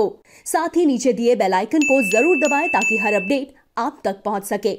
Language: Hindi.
को। साथ ही नीचे दिए बेल आइकन को ज़रूर दबाएँ ताकि हर अपडेट आप तक पहुँच सके।